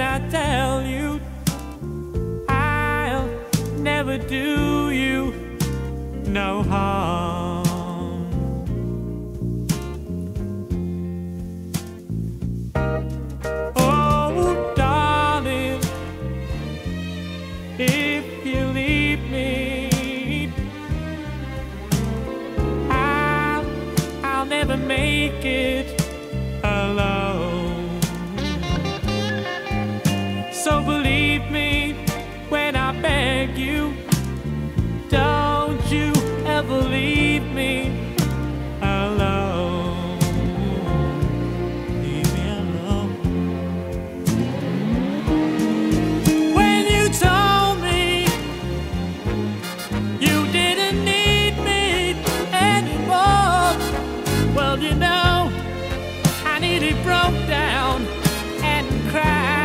did I tell you I'll never do you no harm? Oh, darling, if you leave me, I'll, I'll never make it alone. down and cry.